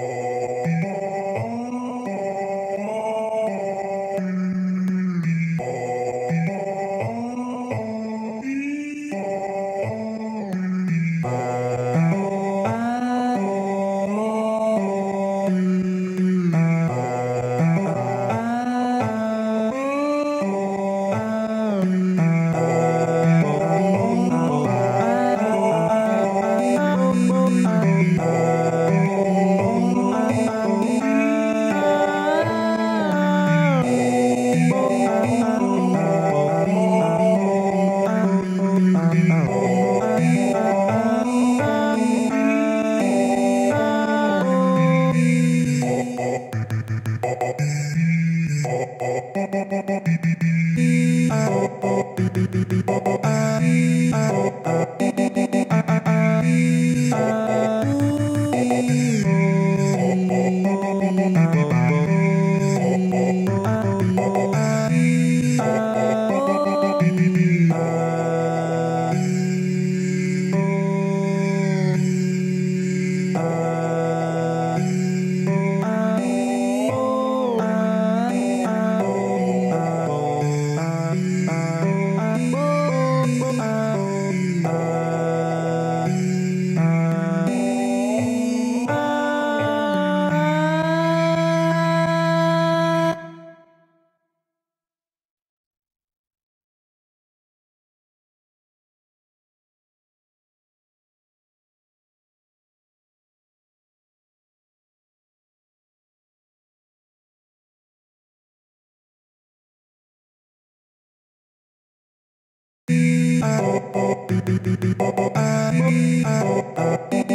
Oh. Oh, Bye.